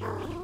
Yeah.